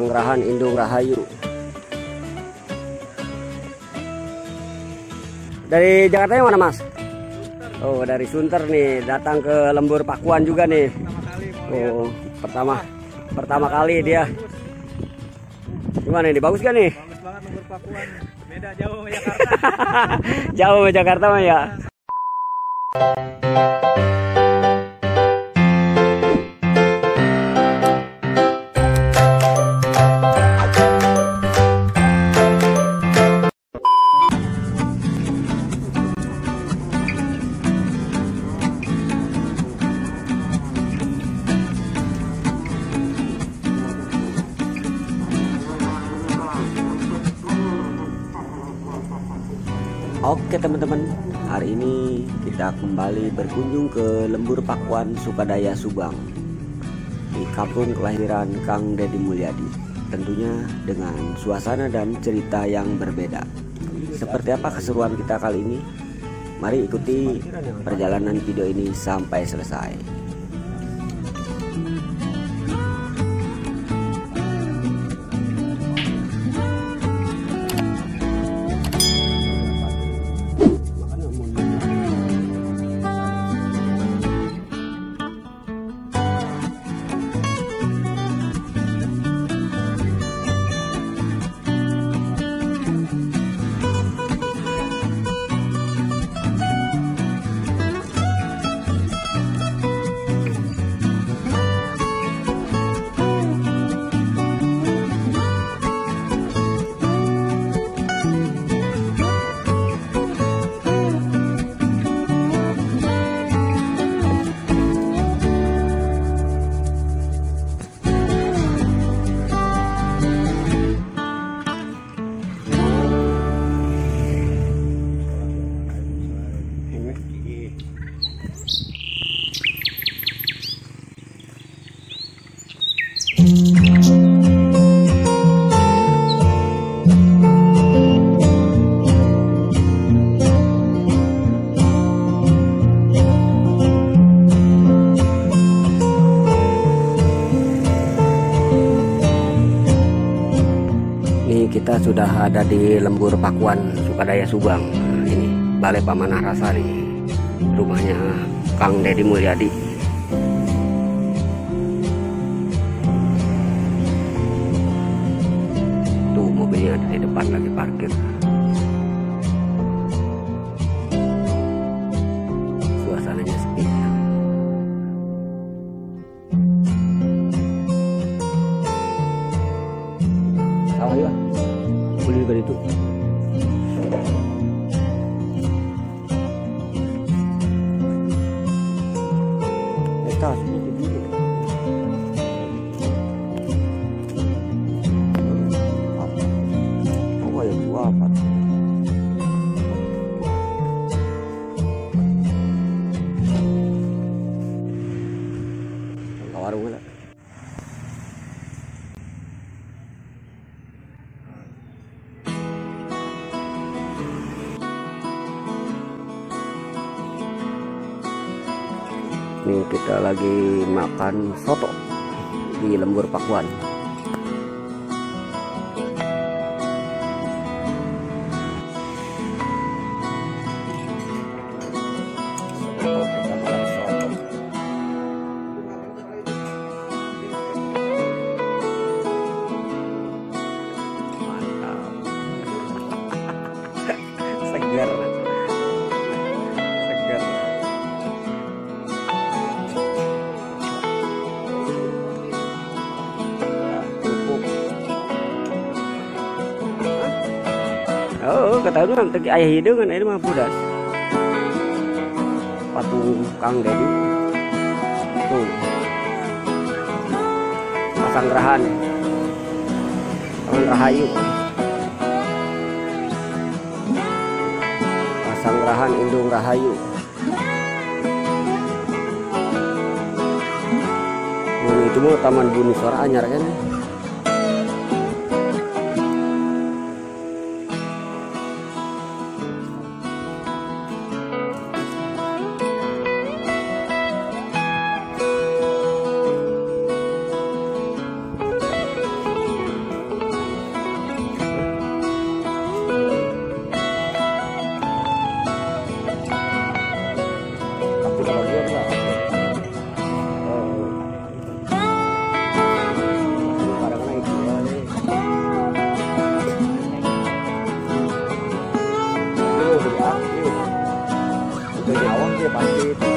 Pasanggrahan Indung Rahayu. Dari Jakarta yang mana mas? Oh dari Sunter nih. Datang ke Lembur Pakuan juga nih. Oh pertama pertama kali dia. Gimana ini bagus kan nih? Bagus banget Lembur Pakuan. Beda jauh sama Jakarta. Jauh sama Jakarta mah ya teman-teman, hari ini kita kembali berkunjung ke Lembur Pakuan Sukadaya Subang di kampung kelahiran Kang Deddy Mulyadi. Tentunya dengan suasana dan cerita yang berbeda. Seperti apa keseruan kita kali ini? Mari ikuti perjalanan video ini sampai selesai. Sudah ada di Lembur Pakuan, Sukadaya Subang. Ini Balai Pamanah Rasari. Rumahnya Kang Deddy Mulyadi. Tuh mobilnya ada di depan lagi parkir. Soto di Lembur Pakuan. Oh, kata itu nanti ayah hidung kan ini mah budas. Patung Kang Dedi. Tuh. Pasang gerahan. Pasang rahayu. Pasang gerahan Indung Rahayu. Itu mau Taman Buni Suara Anyar kan? Udah nyawang dia pasti.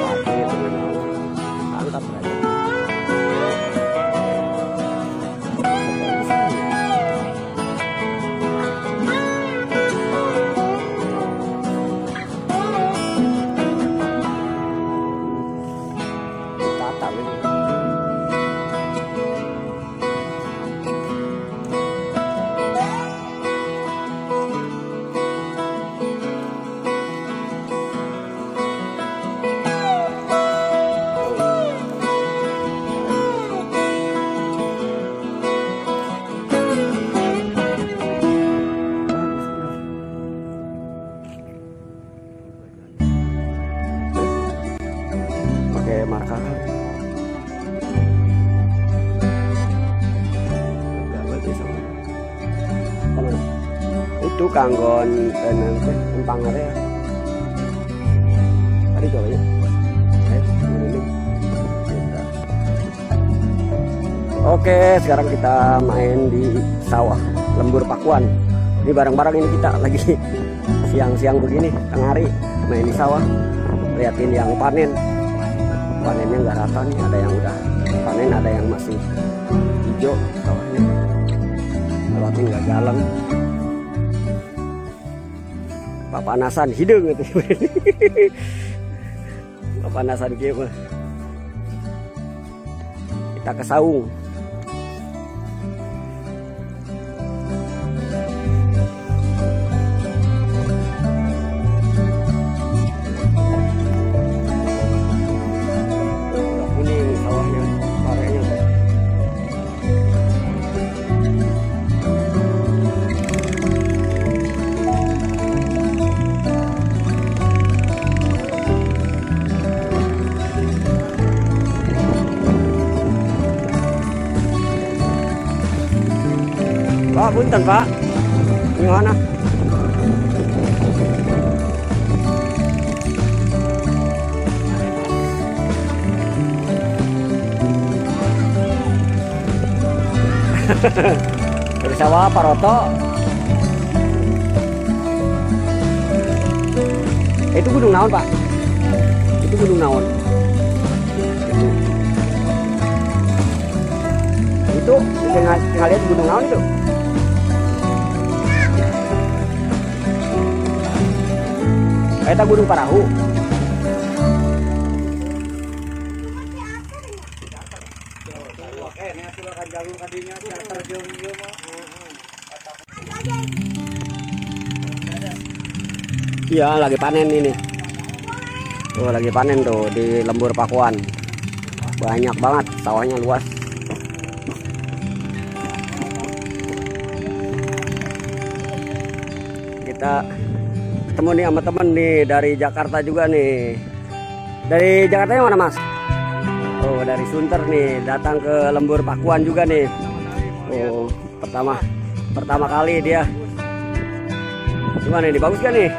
Kanggon tenang teh empang area tadi coba ya Oke, sekarang kita main di sawah lembur Pakuan. Ini barang-barang ini kita lagi siang-siang begini, tengah hari main di sawah. Liatin yang panen. Panennya nggak rata nih, ada yang udah panen, ada yang masih hijau sawahnya. Lewatin nggak jalan. Papanasan hidung gitu. Papanasan gitu. Kita ke saung. Pak, punten Pak. Gimana? Dari sawah Pak Roto. Eh, itu gunung naon Pak? Itu gunung naon? Itu tinggal lihat gunung naon itu? Eta Gunung Parahu. Iya, lagi panen ini. Tuh, lagi panen tuh di lembur Pakuan. Banyak banget, sawahnya luas. Kita ketemu nih sama temen nih dari Jakarta juga nih. Dari Jakarta yang mana mas? Oh dari Sunter nih datang ke lembur Pakuan juga nih. Oh pertama pertama kali dia. Gimana nih bagus kan nih?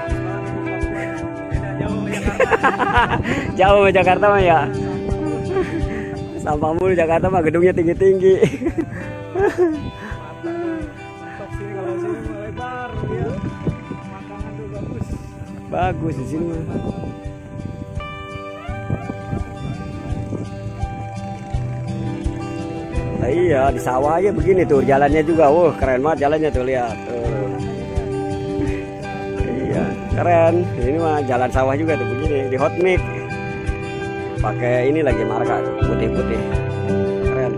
jauh ke Jakarta mah ya. Sampah mulu Jakarta mah gedungnya tinggi-tinggi bagus di sini. Nah, iya di sawah aja begini tuh jalannya juga, wah keren banget jalannya tuh lihat. Tuh. Iya keren. Ini mah jalan sawah juga tuh begini di hot mic. Pakai ini lagi marka putih-putih. Keren.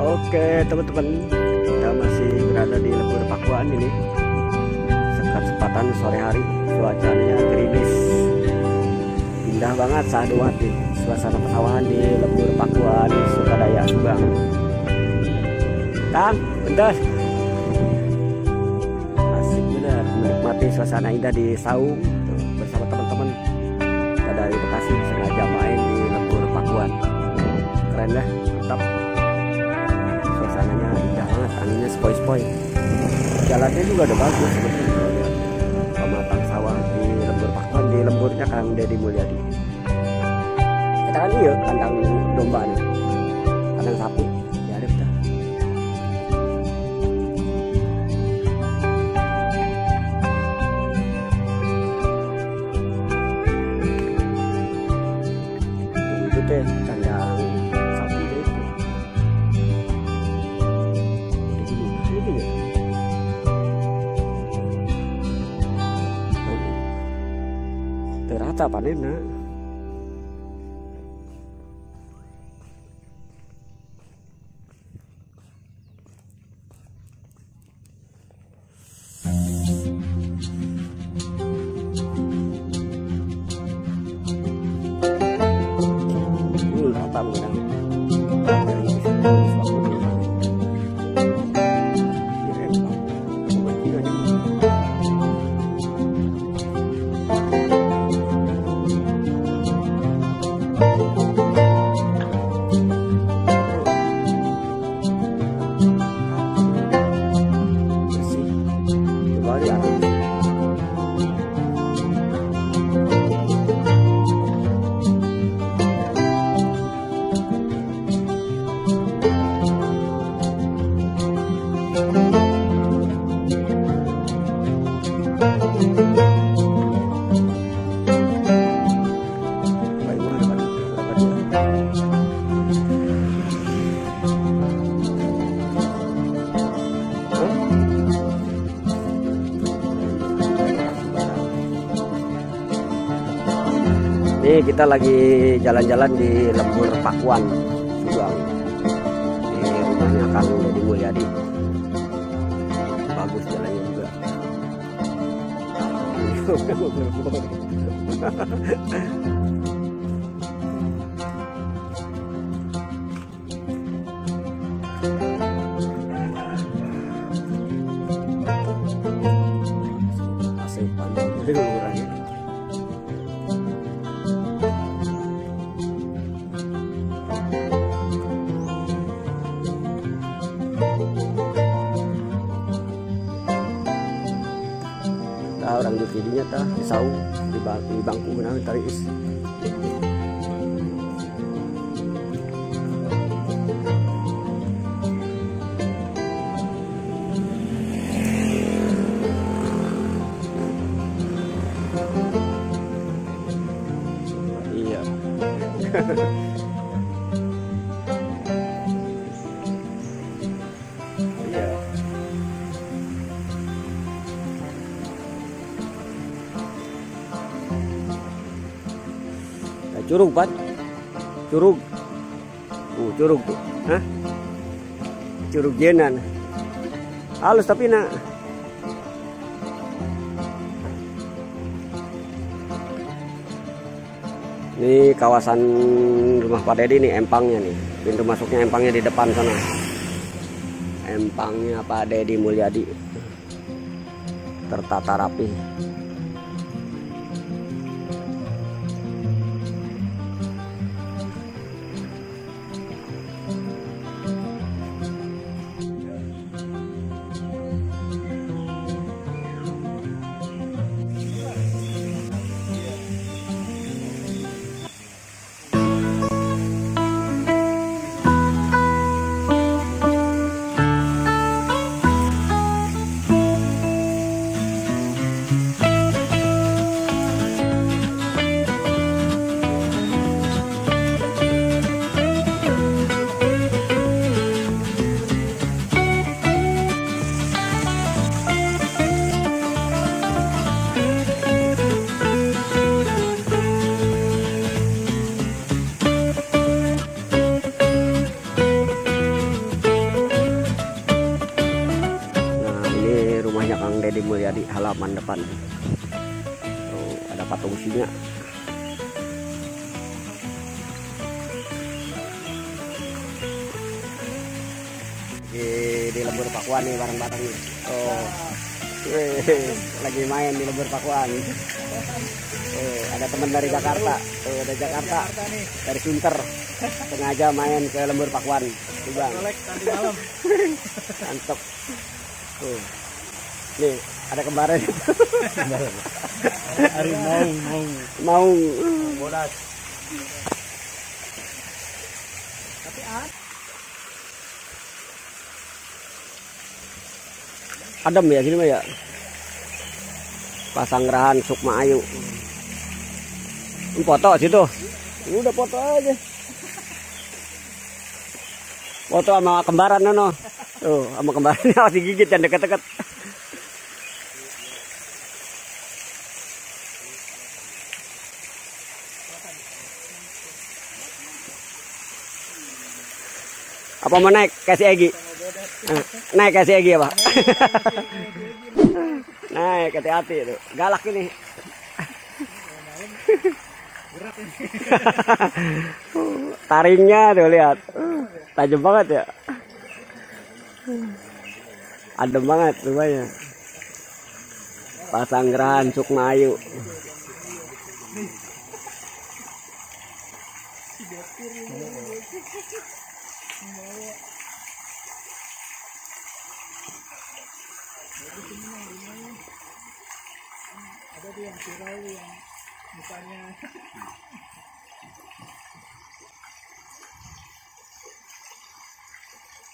Oke teman-teman kita masih berada di lembur Pakuan ini kesempatan sore hari cuacanya gerimis. Indah banget sahduati suasana pesawahan di lembur Pakuan Sukadaya Subang. Kang bentar. Asik benar menikmati suasana indah di Saung tuh, bersama teman-teman. Kita dari Bekasi sengaja main di lembur Pakuan keren dah mantap. Suasananya indah banget anginnya spoi-spoi jalannya juga udah bagus sebetulnya Lemburnya Kang Deddy Mulyadi. Kita kan iya kandang domba nih. Kandang sapi Đêm. Ini kita lagi jalan-jalan di lembur Pakuan Subang. Di rumahnya Kang Deddy Mulyadi. Bagus jalannya juga. Asik こうなたいです。Curug, Pat. Curug. Uh, curug tuh. Hah? Curug Jenan. Halus tapi nak. Ini kawasan rumah Pak Dedi nih empangnya nih. Pintu masuknya empangnya di depan sana. Empangnya Pak Dedi Mulyadi. Tertata rapi. Halaman depan. Tuh, ada patung singa. Di, di lembur Pakuan nih bareng-bareng nih. Oh, lagi main di lembur Pakuan. Ada teman dari Jakarta. Tuh, ada Jakarta dari Sunter. Sengaja main ke lembur Pakuan. Subang. Mantap. Tuh. Nih, ada kemarin Hari mau mau. mau Bodas. adem ya sini mah ya. Pasanggerahan Sukma Ayu. Ini foto situ. Udah foto aja. Foto sama kembaran nono. Tuh, sama kembarannya harus digigit yang deket-deket. Apa mau naik? Kasih Egi. Eh, Naik kasih Egi apa? naik hati-hati itu. Galak ini. Taringnya tuh lihat. Tajam banget ya. Adem banget rumahnya. Pasanggerahan Sukmayu. Ada tuh yang viral yang mukanya